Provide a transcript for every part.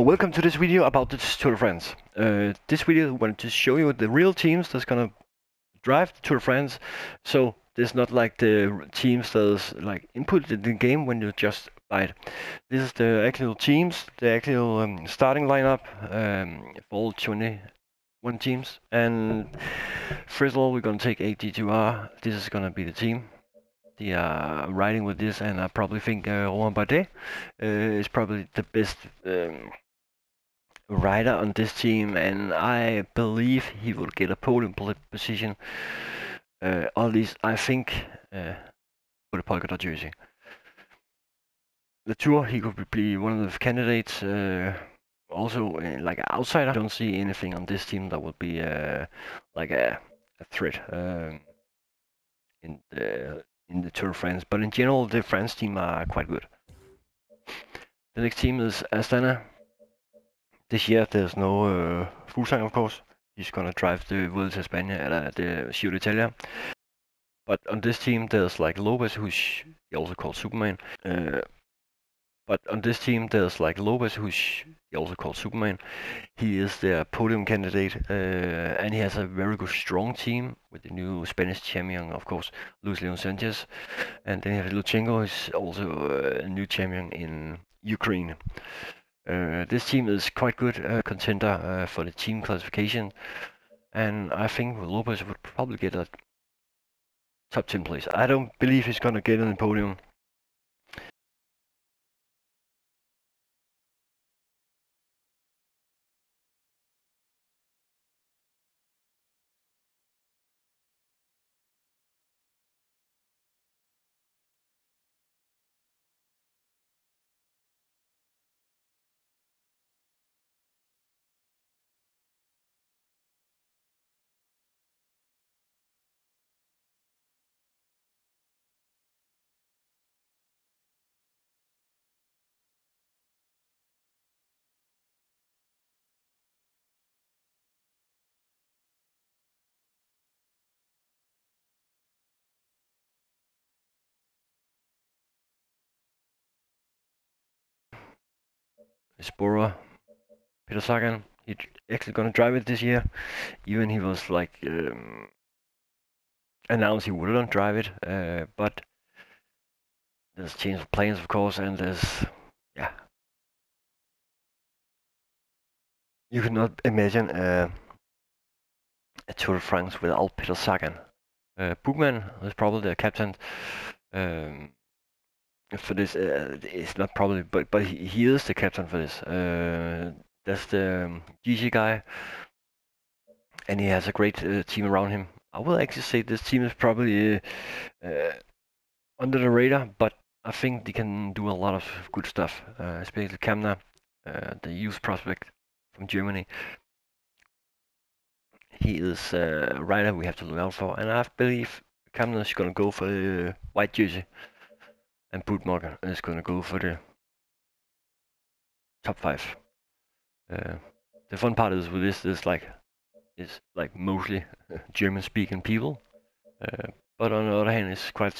and welcome to this video about the Tour de France. Uh, this video I wanted to show you the real teams that's gonna drive the Tour de France. So there's not like the teams that's like input in the game when you just buy it. This is the actual teams, the actual um, starting lineup um, for all 21 teams. And first of all, we're gonna take AG2R. This is gonna be the team. The uh, riding with this, and I probably think uh, Romain Bardet uh, is probably the best um, rider on this team, and I believe he will get a podium position. Uh, at least I think uh, with a polka dot jersey. The tour, he could be one of the candidates. Uh, also, uh, like an outsider, I don't see anything on this team that would be uh, like a, a threat um, in the in the Tour de France. But in general, the France team are quite good. The next team is Astana. This year there's no uh, Fuglsang, of course. He's gonna drive the Vuelta España, uh, the Giro d'Italia. But on this team there's like Lopez, who's also called Superman. Uh, but on this team there's like Lopez, who's also called Superman. He is their podium candidate, uh, and he has a very good, strong team with the new Spanish champion, of course, Luis Leon Sanchez. And then you have Lutsenko, who's also uh, a new champion in Ukraine. Uh, this team is quite good uh, contender uh, for the team classification, and I think Lopez would probably get a top 10 place. I don't believe he's gonna get on the podium. Spora, Peter Sagan, he's actually gonna drive it this year. Even he was like um, announced he wouldn't drive it, uh, but there's change of plans, of course, and there's yeah. You could not imagine uh, a Tour de France without Peter Sagan. Uh, Buchmann is probably the captain. Um, for this. Uh, it's not probably, but but he, he is the captain for this. Uh, that's the um, GG guy, and he has a great uh, team around him. I will actually say this team is probably uh, uh, under the radar, but I think they can do a lot of good stuff, uh, especially Kämna, the youth prospect from Germany. He is a rider we have to look out for, and I believe Kämna is going to go for white jersey and Buchmann is going to go for the top five. Uh, the fun part is with this is like is like mostly German speaking people, uh, but on the other hand, it's quite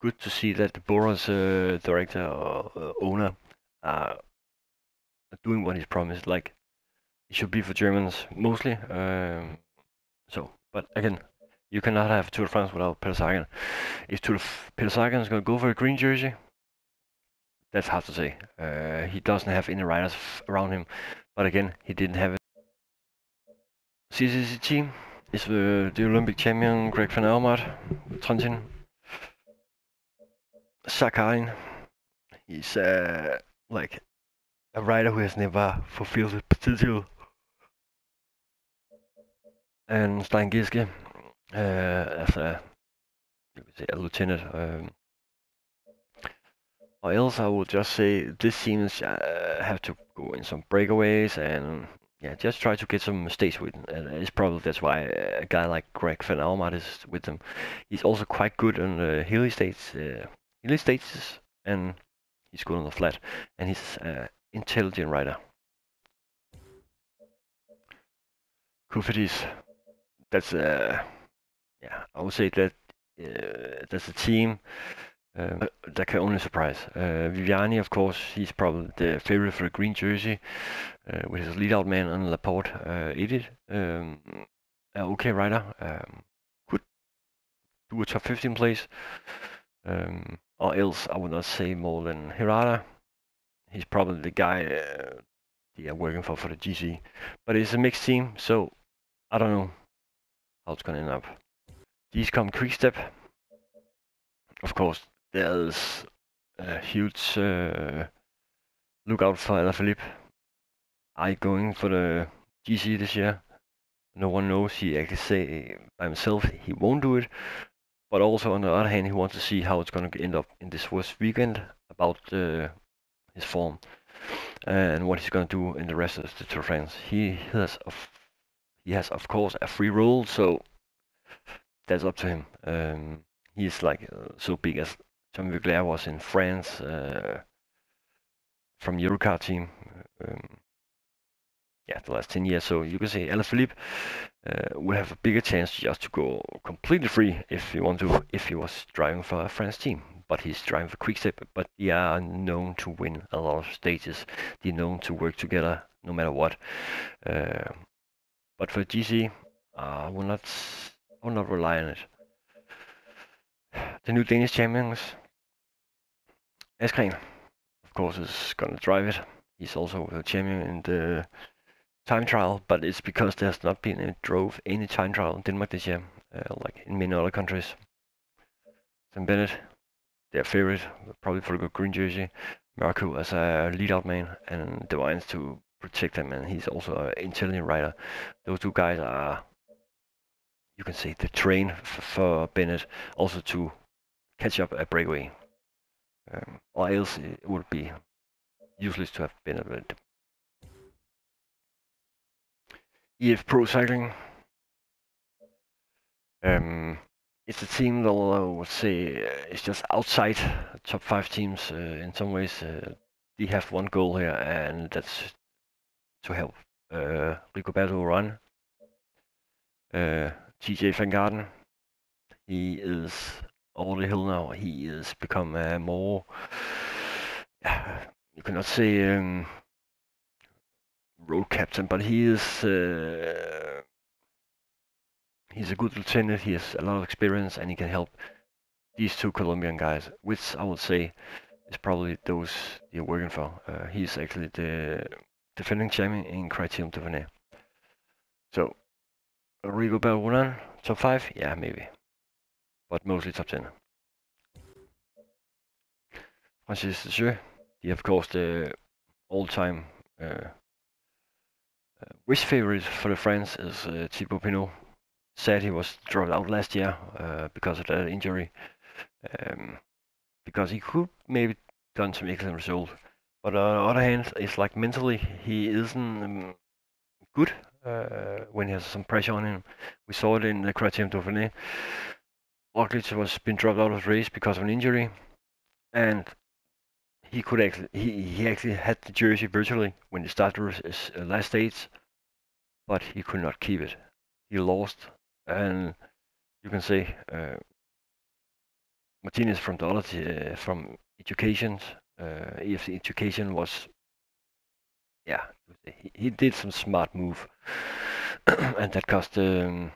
good to see that the Bora's uh, director or uh, owner are doing what he's promised. Like it should be for Germans mostly. Um, so, but again, you cannot have Tour de France without Peter Sagan. If Tour Peter Sagan is going to go for a green jersey, that's hard to say. Uh, he doesn't have any riders around him, but again, he didn't have it. CCC team is the, the Olympic champion Greg van Avermaet, Trentin. Zakarin, he's uh, like a rider who has never fulfilled his potential. And Stein Geschke, uh, altså, could say a lieutenant. Um, or else I would just say this seems uh, have to go in some breakaways and yeah, just try to get some stage with. And it's probably that's why a guy like Greg Van Avermaet is with them. He's also quite good on the hilly states, uh, hilly stages, and he's good on the flat. And he's an uh, intelligent rider. Cofidis, that's uh, yeah, I would say that uh, there's a team that can only surprise. Uh, Viviani, of course, he's probably the favorite for the green jersey, uh, with his lead-out man on Laporte, uh, Edet. Um, okay rider. Um, could do a top 15 place. Um, or else I would not say more than Herrada. He's probably the guy uh, they are working for for the GC. But it's a mixed team, so I don't know how it's gonna end up. These come Quick-Step. Of course, there's a huge uh, lookout for Alaphilippe. I going for the GC this year. No one knows. He I can say by himself he won't do it. But also on the other hand, he wants to see how it's going to end up in this first weekend about uh, his form and what he's going to do in the rest of the Tour de France. He has, of, he has of course a free role, so that's up to him. Um, he's like uh, so big as Tom Voeckler was in France uh, from Europcar team. Um, yeah, the last 10 years. So you can say Alaphilippe uh, will have a bigger chance just to go completely free if he want to, if he was driving for a French team. But he's driving for Quick-Step, but they are known to win a lot of stages. They're known to work together no matter what. Uh, but for GC, uh, I will not, I will not rely on it. The new Danish champions, Asgreen, of course, is gonna drive it. He's also a champion in the time trial, but it's because there's not been a drove any time trial in Denmark this year, uh, like in many other countries. Sam Bennett, their favorite, probably for the green jersey. Marco as a lead-out man, and Devenyns to protect him, and he's also an intelligent rider. Those two guys are, you can say, the train for Bennett, also to catch up a breakaway. Um, or else it would be useless to have Bennett EF Pro Cycling. Um, it's a team that I would say uh, is just outside top five teams uh, in some ways. Uh, they have one goal here, and that's to help uh, Rigoberto Urán. Uh, Tejay Van Garderen, he is over the hill now. He is become uh, more. You cannot say um, road captain, but he is uh, he's a good lieutenant. He has a lot of experience, and he can help these two Colombian guys, which I would say is probably those you're working for. Uh, he's actually the defending champion in Criterium Dauphiné. So, Rigo Belrunan, top five, yeah, maybe, but mostly top ten. Française des Jeux, he of course the all-time uh, uh, which favorite for the France is uh, Thibaut Pinot. Said he was dropped out last year uh, because of that injury. Um, because he could maybe done some excellent result. But on the other hand, it's like mentally he isn't um, good uh, when he has some pressure on him. We saw it in the Criterium Dauphiné. Roglic was been dropped out of the race because of an injury, and he could actually he, he actually had the jersey virtually when he started his uh, last stage, but he could not keep it. He lost, and you can say uh, Martinez from the uh, from education, uh, if education was, yeah, he, he did some smart move, and that cost um,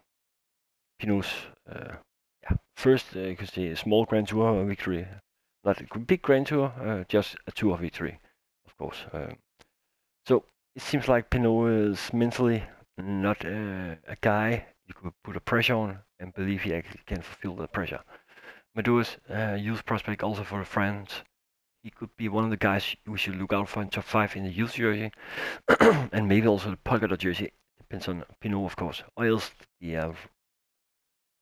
Pinot's uh, yeah first uh, you could say a small Grand Tour victory not a big Grand Tour, uh, just a Tour victory, of course. Uh, so it seems like Pinot is mentally not uh, a guy you could put a pressure on and believe he actually can fulfill the pressure. Madouas, uh, youth prospect also for France. He could be one of the guys we should look out for in top 5 in the youth jersey. and maybe also the polka dot jersey. Depends on Pinot, of course. Or else, yeah,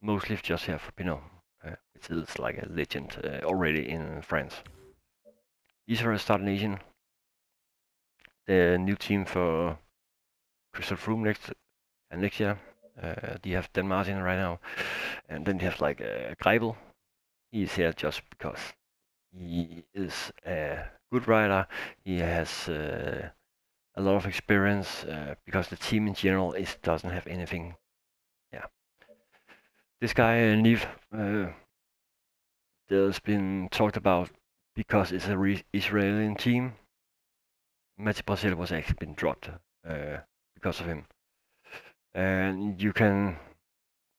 mostly just here for Pinot which is like a legend uh, already in France. Israel Start Nation, the new team for Christoph Froome next uh, next year. Uh, they have Dan Martin right now, and then they have like uh, Greipel. He's here just because he is a good rider. He has uh, a lot of experience uh, because the team in general is doesn't have anything. Yeah, this guy uh, Niv, uh, there's been talked about because it's a Israeli team. Mati Brazil was actually been dropped uh, because of him, and you can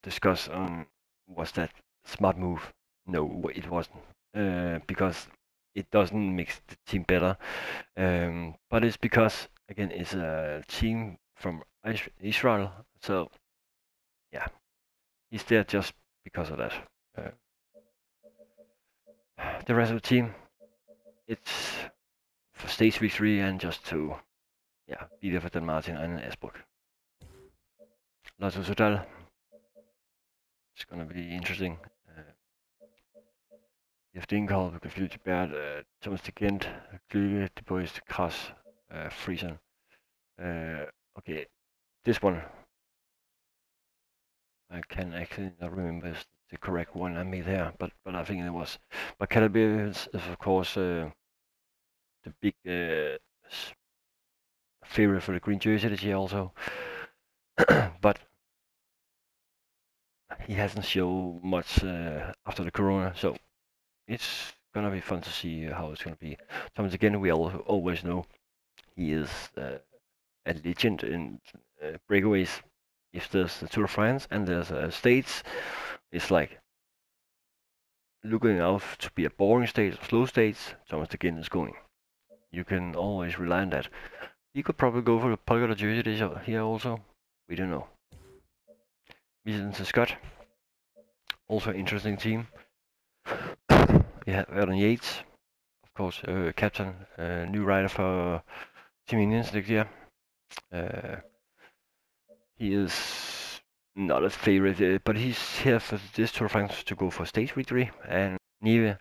discuss on was that smart move? No, it wasn't, uh, because it doesn't make the team better. Um, but it's because again it's a team from Israel, so yeah, he's there just because of that. Uh, the rest of the team, it's for stage V3 and just to yeah be there for Dan Martin and Esbrook. Lotto Soudal. It's gonna be interesting. Dinkel, vi kan flytte til Bert, uh, Thomas De Gendt, Glyke, De Buyst, Kras, uh, Frison. Uh, okay, this one. I can actually not remember the correct one I made there, but but I think it was. But Calabria is, is of course uh, the big uh, favorite for the green jersey this year also. but he hasn't shown much uh, after the corona, so it's gonna be fun to see how it's gonna be. Thomas De Gendt, we all, always know he is uh, a legend in uh, breakaways. If there's the Tour of France and there's uh, states, it's like looking out to be a boring state or slow states. Thomas De Gendt is going. You can always rely on that. He could probably go for a polka jersey here also. We don't know. Mitchelton-Scott, also interesting team. Have Erlen Yates, of course, uh, captain, uh, new rider for Team Indians next year. Uh, he is not a favorite, uh, but he's here for this Tour of France to go for stage victory. And Nieve,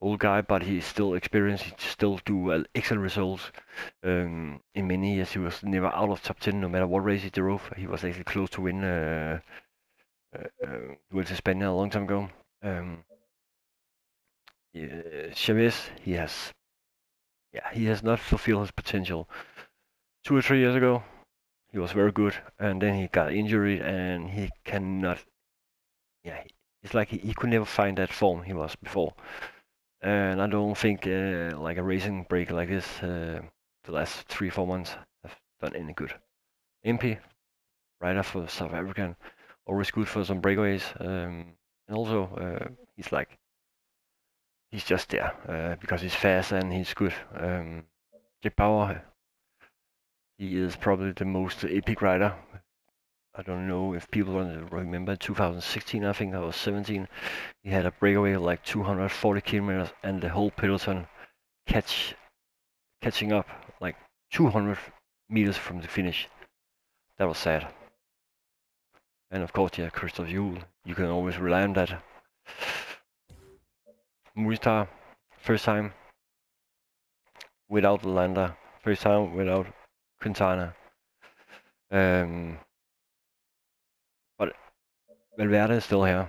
old guy, but he's still experienced. He still do excellent results. Um, in many years, he was never out of top ten, no matter what race he drove. He was actually close to win. Uh, uh, uh, Spain a long time ago. Um, uh, Chaves, he has, yeah, he has not fulfilled his potential. Two or three years ago, he was very good, and then he got injured, and he cannot. Yeah, it's like he, he could never find that form he was before. And I don't think uh, like a racing break like this, uh, the last three four months have done any good. Impey, rider for South African, always good for some breakaways. Um, and also, uh, he's like he's just there uh, because he's fast and he's good. Um, Bauer, he is probably the most epic rider. I don't know if people remember 2016, I think I was 17. He had a breakaway like 240 kilometers and the whole peloton catch catching up like 200 meters from the finish. That was sad. And of course, yeah, Christoph Juhl, you can always rely on that. Movistar, first time without Landa, first time without Quintana. Um, but Valverde is still here.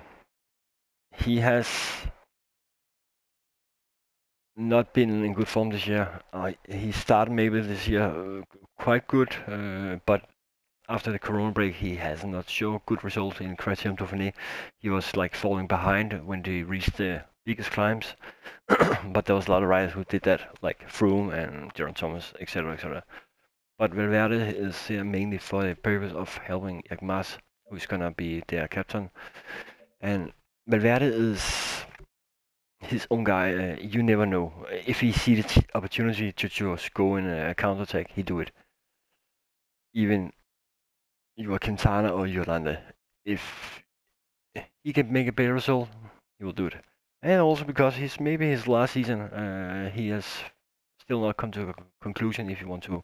He has not been in good form this year. Uh, he started maybe this year uh, quite good, uh, but after the Corona break, he has not shown good results in Criterium Dauphiné. He was like falling behind when they reached the biggest climbs, but there was a lot of riders who did that, like Froome and Geraint Thomas, etc., etc. But Valverde is here mainly for the purpose of helping Jack who's gonna be their captain. And Valverde is his own guy. Uh, you never know if he sees the opportunity to just go in a counter attack, he do it. Even you are Quintana or Yolanda, if he can make a better result, he will do it and also because he's maybe his last season, uh, he has still not come to a conclusion if you want to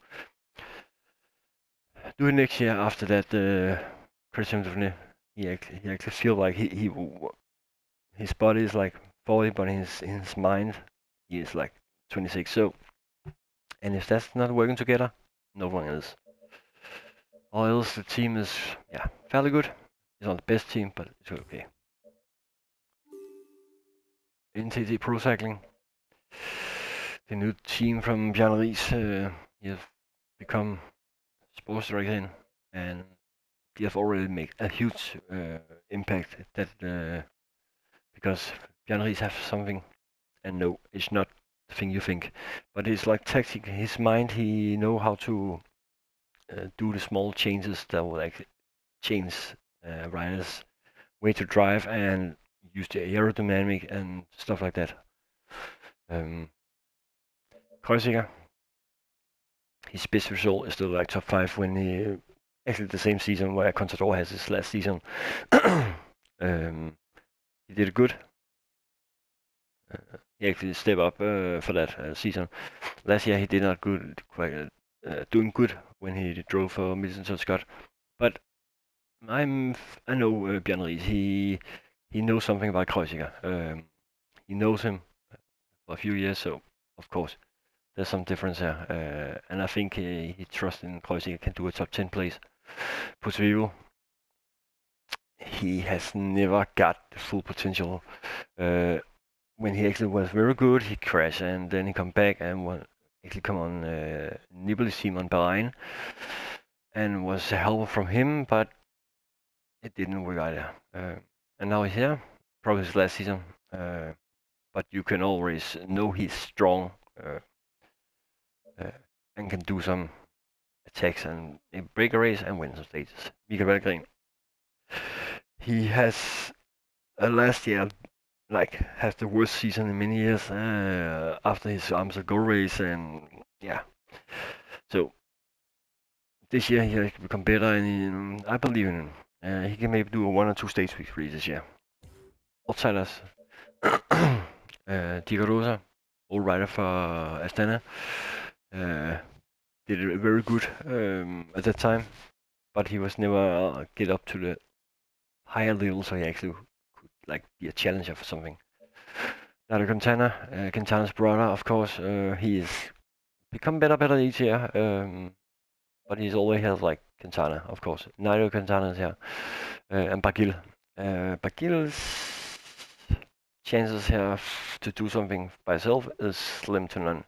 do it next year after that uh, Christian. He actually, he actually feel like he, he his body is like 40, but his, in his mind he is like 26. So, and if that's not working together, no one is. All else, the team is yeah fairly good. It's not the best team, but it's okay. NTT Pro Cycling. The new team from Bjarne Riis, uh, have become sports director in, and they have already made a huge uh, impact. That uh, because Bjarne Riis have something, and no, it's not the thing you think. But it's like tactic. His mind, he know how to uh, do the small changes that will like change uh, riders' way to drive and use the aerodynamic and stuff like that. Um, Kreuziger, his best result is still like top five when he actually the same season where Contador has his last season. um, he did good. Uh, he actually stepped up uh, for that uh, season. Last year he did not good, quite uh, doing good when he drove for Mitchelton-Scott. But I'm I know uh. He he knows something about Kreuziger. Um, he knows him for a few years, so of course there's some difference there. Uh, and I think he, he trusts in Kreuziger can do a top 10 place. Pozzovivo, he has never got the full potential. Uh, when he actually was very good, he crashed and then he come back and actually come on uh, Nibali's team on Bahrain and was a help from him, but it didn't work either. Uh, and now he's here, probably his last season. Uh, but you can always know he's strong uh, uh, and can do some attacks and break a race and win some stages. Mikael Valgren. He has uh, last year like has the worst season in many years uh, after his Amstel Gold race and yeah. So this year he has become better and he, I believe in him. Uh, he can maybe do a one or two stage victories this year. Outsiders. uh, Diego Rosa, old rider for Astana, uh, did it very good um, at that time, but he was never uh, get up to the higher level, so he actually could like be a challenger for something. Nairo Quintana, uh, Quintana's brother, of course, uh, he's become better, better each year, um, but he's always has like Quintana, of course. Nairo Quintana is here, uh, and Barguil. Uh, Barguil's chances here to do something by himself is slim to none.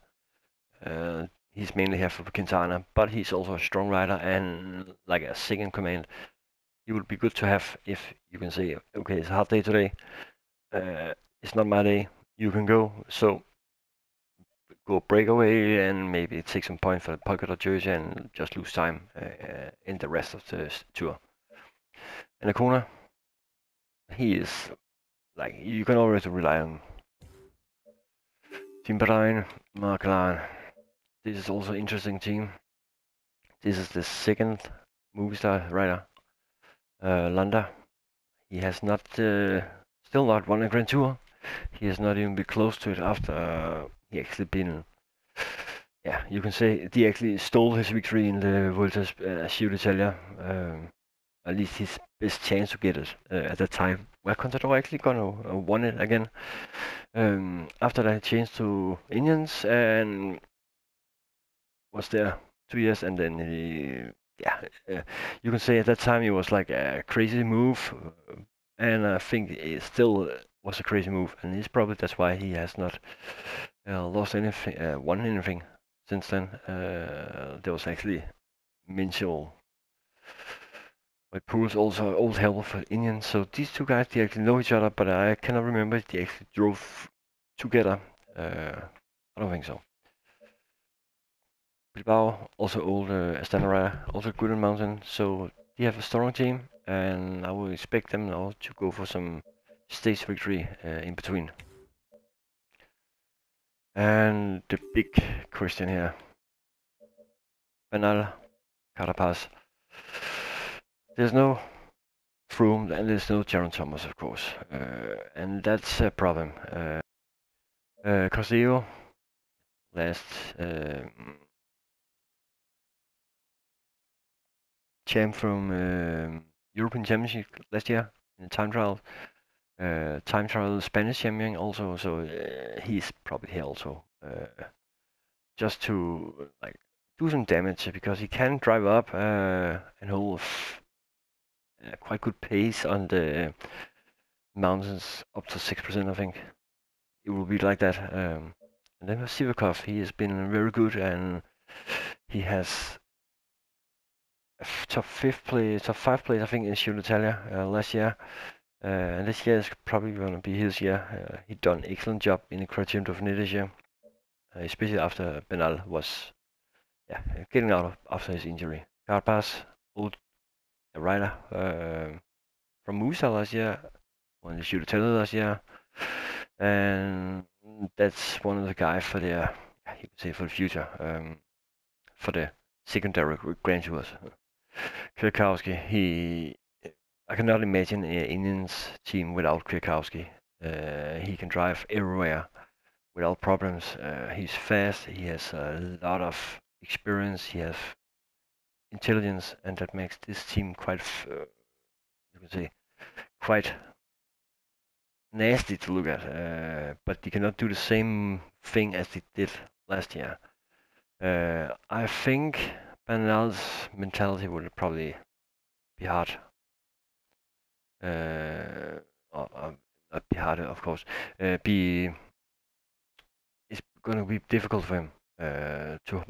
Uh, he's mainly here for Quintana, but he's also a strong rider and like a second command. He would be good to have if you can say, okay, it's a hard day today. Uh, it's not my day. You can go. So go breakaway and maybe take some points for the pocket or jersey and just lose time uh, in the rest of the tour. In the corner, he is like you can always rely on Team Bahrain, McLaren. This is also interesting team. This is the second Movistar rider, uh, Landa. He has not, uh, still not won a Grand Tour. He has not even been close to it after he actually been, yeah, you can say he actually stole his victory in the Vuelta uh, Giro. Um, at least his best chance to get it uh, at that time. Where Contador actually gonna uh, won it again. Um, after that, changed to Indians and was there two years, and then he, yeah, uh, you can say at that time it was like a crazy move, and I think it still was a crazy move, and it's probably that's why he has not uh, lost anything, uh, won anything since then. there was actually Minchel my pool's also old helper for Indian, so these two guys they actually know each other, but I cannot remember if they actually drove together. Uh, I don't think so. Bilbao, also old uh, Astana also good in mountain, so they have a strong team, and I will expect them now to go for some stage victory uh, in between. And the big question here. Bernal, Carapaz. There's no Froome and there's no Geraint Thomas, of course, uh, and that's a problem. Uh, uh, Cosio, last um, champ from um, European Championship last year in the time trial. Uh, time trial Spanish champion also, so uh, he's probably here also. Uh, just to like do some damage because he can drive up uh, and hold uh, quite good pace on the mountains, up to 6%, I think. It will be like that. Um, and then Sivakov, he has been very good and he has top fifth place, top five place, I think, in d'Italia uh, last year. Uh, and this year is probably going to be his year. Uh, he done an excellent job in the Criterium Dauphiné this year, uh, especially after Bernal was yeah getting out of, after his injury. Carapaz, old rider uh, from Musa last year, won the Giudicello last year, and that's one of the guys for the you could say for the future um, for the secondary Grand Tours. Kwiatkowski, he I cannot imagine an Indians team without Kwiatkowski. Uh, he can drive everywhere without problems. Uh, he's fast. He has a lot of experience. He has intelligence, and that makes this team quite, uh, you can say, quite nasty to look at. Uh, but he cannot do the same thing as he did last year. Uh, I think Bernal's mentality would probably be hard uh, or, not be harder, of course, uh, be it's going to be difficult for him uh, to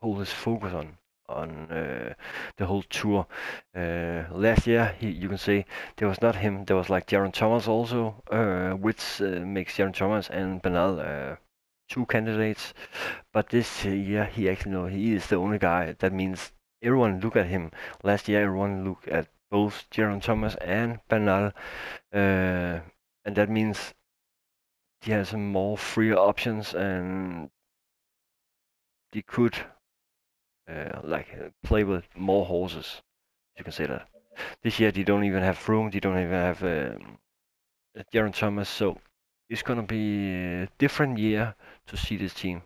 hold his focus on on uh, the whole tour. Uh, last year, he, you can say there was not him. There was like Geraint Thomas also, uh, which makes Geraint Thomas and Bernal two candidates. But this year, he actually no, he is the only guy. That means everyone look at him. Last year, everyone looked at both Geraint Thomas and Bernal, uh, and that means he has some more free options and he could uh, like play with more horses. You can say that. This year they don't even have room. They don't even have um, Geraint Thomas, so it's gonna be a different year to see this team.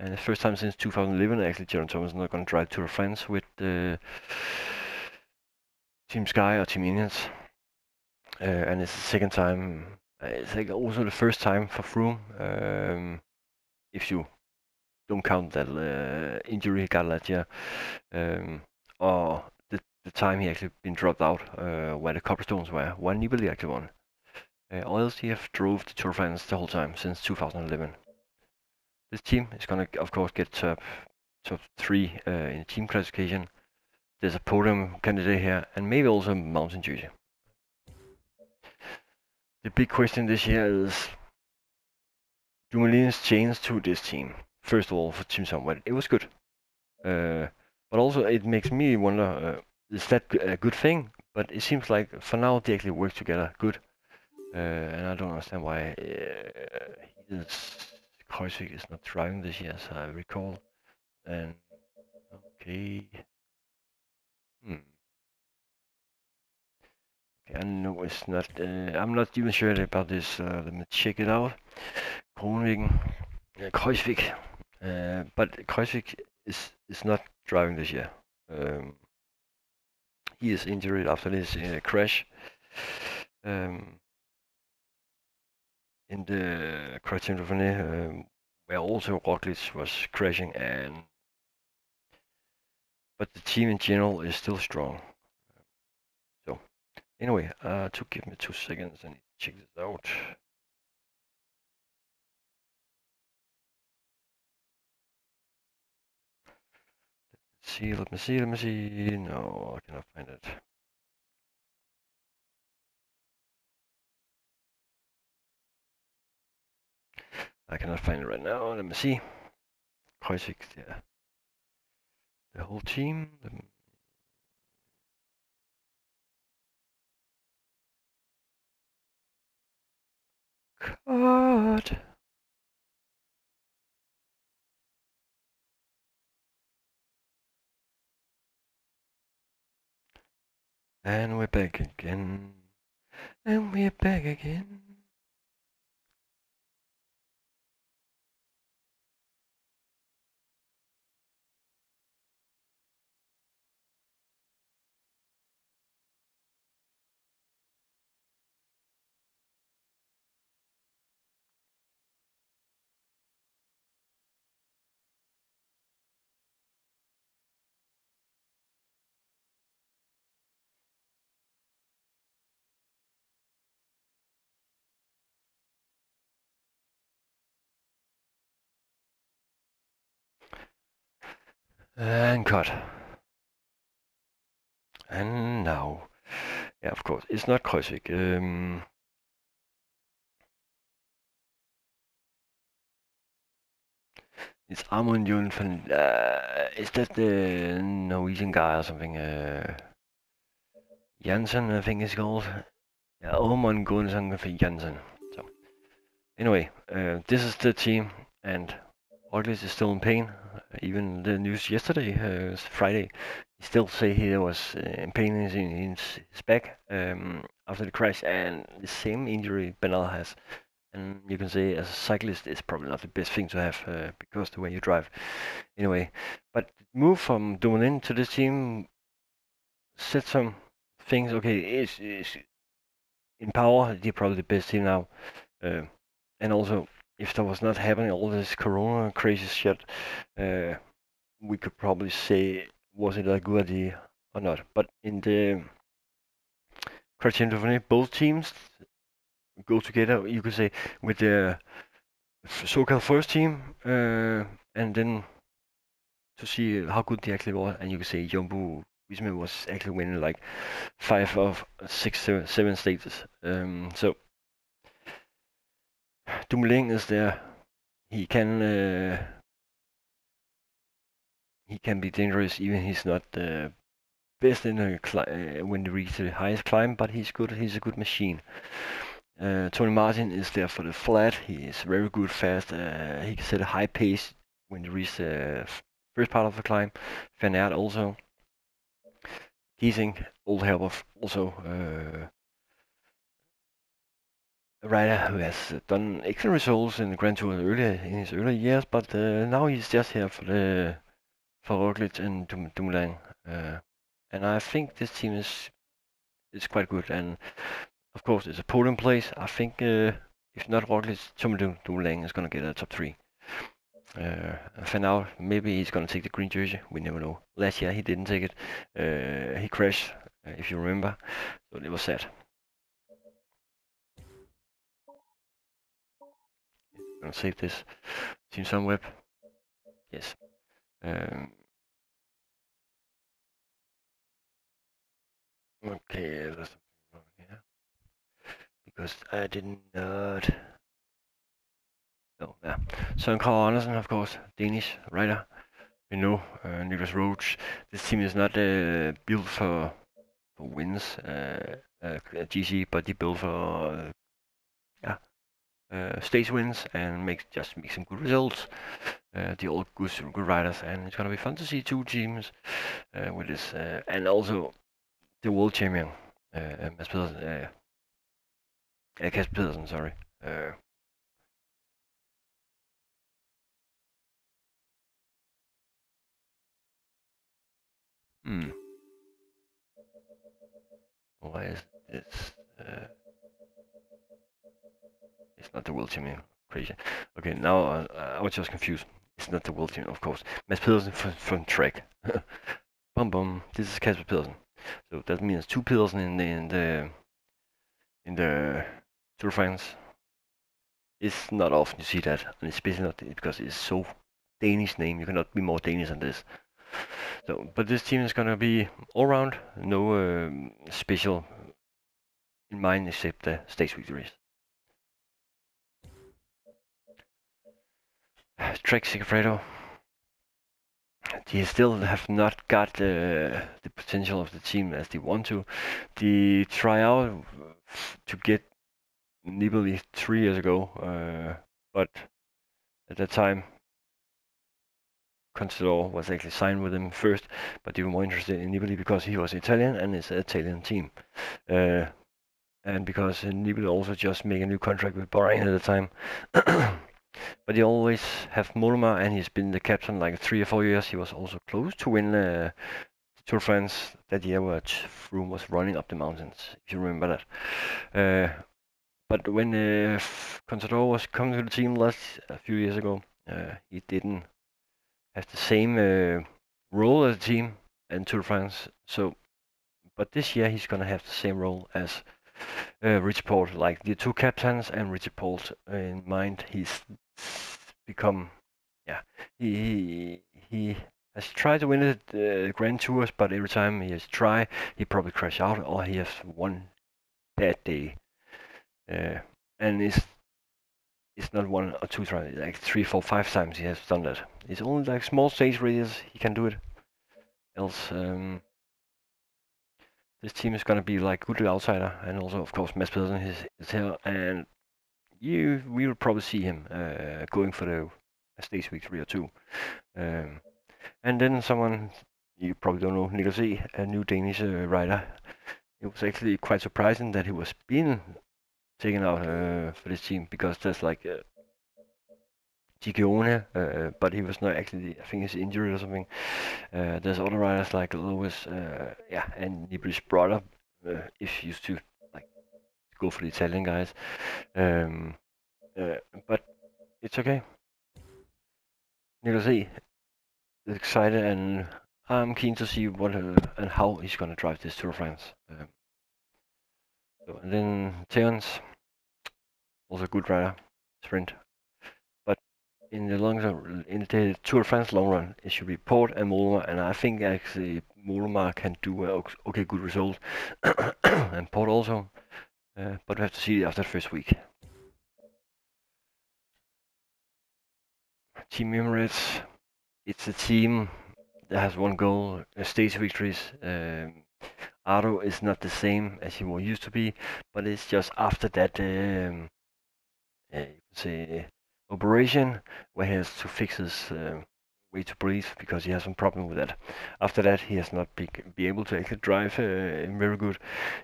And the first time since 2011, actually, Geraint Thomas is not going to drive Tour de France with uh, Team Sky or Team Ineos. Uh, and it's the second time, uh, it's like also the first time for Froome, um, if you don't count that uh, injury he got last year, um, or the, the time he actually been dropped out, uh, where the Cobblestones were, when Nibali actually won. Uh, or else he have drove the Tour de France the whole time since 2011 this team is going to, of course, get top, top three uh, in the team classification. There's a podium candidate here, and maybe also mountain duty. The big question this year is, do Dumoulins change to this team? First of all, for Team Sunweb, it was good. Uh, but also, it makes me wonder, uh, is that a good thing? But it seems like for now they actually work together good. Uh, and I don't understand why uh, is is not driving this year, as I recall. And okay. Hmm. Okay, I know it's not. Uh, I'm not even sure about this. Uh, let me check it out. Groningen, uh. Uh, but Kruijswijk is is not driving this year. Um, he is injured after this uh, crash. Um, in the Criterium Dauphiné, um, where also Roglic was crashing and but the team in general is still strong. So anyway, uh, to give me two seconds, to check this out. Let me see, let me see, let me see. No, I cannot find it. I cannot find it right now. Let me see. Kreuzig, yeah. The whole team. The God. And we're back again. And we're back again. And cut. And now Yeah, of course. It's not Kruijswijk. Um, it's Amund Jun van. Uh, is that the Norwegian guy or something? Uh, Jansen, I think it's called. Yeah, Omon Gunsan Jansen. So, anyway, uh, this is the team, and Roglic is still in pain. Even the news yesterday, uh, Friday, still say he was uh, in pain in his, back um, after the crash, and the same injury Bernal has. And you can say, as a cyclist, it's probably not the best thing to have uh, because the way you drive. Anyway, but move from Dumoulin to this team set some things. Okay, is is in power, they're probably the best team now. Uh, and also, if there was not happening all this Corona crazy shit, uh, we could probably say was it a good idea or not. But in the Criterium Dauphiné, both teams go together. You could say with the so-called first team, uh, and then to see how good they actually were. And you could say Jumbo Visma was actually winning like five of six, seven, seven stages. Um, so Dumoulin is there. He can uh, he can be dangerous even he's not the best in a uh, when he reaches the highest climb, but he's good. He's a good machine. Uh, Tony Martin is there for the flat. He is very good, fast. Uh, he can set a high pace when he reaches the first part of the climb. Van Aert also. Gesink, old helper, also uh, rider who has done excellent results in Grand Tour earlier in his early years, but uh, now he's just here for the for Roglic and Dumoulin. Uh, and I think this team is is quite good. And of course, it's a podium place. I think uh, if not Roglic, Dumoulin is going to get a top three. Uh, for now, maybe he's going to take the green jersey. We never know. Last year he didn't take it. Uh, he crashed, uh, if you remember. So it was sad. To save this. Team Sunweb. Yes. Um, okay, there's something wrong here. Because I did not. No, yeah. Søren Kragh Andersen, of course, Danish writer. You know, uh, Nicolas Roche. This team is not uh, built for for wins, uh, uh, GC, but they built for uh, uh, stage wins and make just make some good results. Uh, the old good good riders, and it's gonna be fun to see two teams uh, with this, uh, and also the world champion, uh, Mads Pedersen, uh, uh, Kasper Pedersen, sorry. Uh, Hmm. Why is this? Uh, it's not the world champion. Crazy. Okay, now uh, I was just confused. It's not the world champion, of course. Mads Pedersen from, from Trek. bum bum. This is Kasper Pedersen. So that means two Pedersen in the in the in the Tour France. It's not often you see that, and especially not because it's so Danish name. You cannot be more Danish than this. So, but this team is gonna be all round, no um, special in mind except the stage victories. Trek Segafredo. They still have not got uh, the potential of the team as they want to. They try out to get Nibali three years ago, uh, but at that time Contador was actually signed with him first, but they were more interested in Nibali because he was Italian and it's an Italian team. Uh, and because Nibali also just made a new contract with Bahrain at the time. But he always have Mollema and he's been the captain like three or four years. He was also close to win uh, Tour de France that year where Froome was running up the mountains, if you remember that. Uh, but when uh, Contador was coming to the team last a few years ago, uh, he didn't have the same uh, role as the team in Tour de France. So, but this year he's gonna have the same role as uh, Richie Porte, like the two captains and Richie Porte in mind. He's become, yeah, he he has tried to win the uh, Grand Tours, but every time he has tried, he probably crash out or he has one bad day. Uh, and it's it's not one or two times, like three, four, five times he has done that. It's only like small stage races he can do it. Else, um, this team is gonna be like good outsider, and also of course Mads Pedersen is, is here, and you we will probably see him uh, going for the stage week three or two. Um, and then someone you probably don't know, Niklas E, a new Danish uh, rider. It was actually quite surprising that he was being taken out uh, for this team because there's like uh, Ciccone, uh, but he was not actually, I think he's injured or something. Uh, there's other riders like Lewis, uh, yeah, and Nibali's brother, uh, if used to go for the Italian guys. Um, uh, but it's okay. Niklas E is excited and I'm keen to see what uh, and how he's gonna drive this Tour of France. Um, so, and then Theons, also a good rider, sprint. But in the long run, in the Tour of France long run, it should be Porte and Mollema, and I think actually Mollema can do a okay good result, and Porte also. Uh, but we have to see after the first week. Team Emirates, it's a team that has one goal, uh, stage victories. Um, is not the same as he was used to be, but it's just after that, um, uh, you can say, operation where he has to fix his uh, way to breathe because he has some problem with that. After that, he has not be, be able to actually drive uh, very good.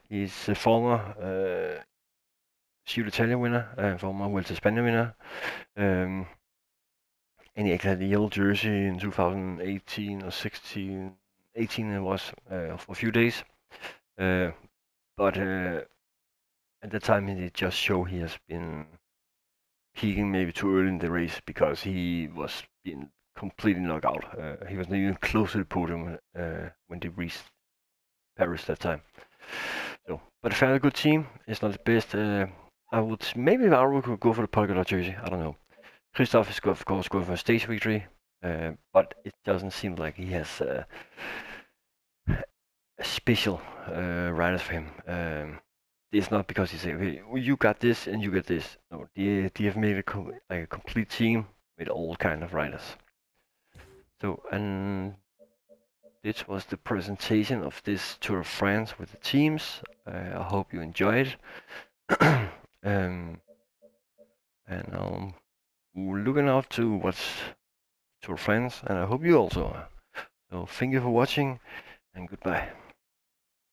He's a former uh, Giro d'Italia winner, uh, former Vuelta España winner. Um, and he actually had the yellow jersey in 2018 or 16, 18 it was uh, for a few days. Uh, but uh, at that time, he just show he has been peaking maybe too early in the race because he was being completely knocked out. Uh, he was not even close to the podium uh, when they reached Paris that time. So, but a fairly good team. It's not the best. Uh, I would maybe I could go for the polka dot jersey. I don't know. Kristoff is of course going for a stage victory, uh, but it doesn't seem like he has uh, a special uh, riders for him. Um, it's not because he said, okay, you got this and you got this. No, they, they have made a, like a complete team with all kind of riders. So, and this was the presentation of this Tour of France with the teams. Uh, I hope you enjoyed. um, and I'm looking out to what's Tour of France, and I hope you also are. So, thank you for watching, and goodbye.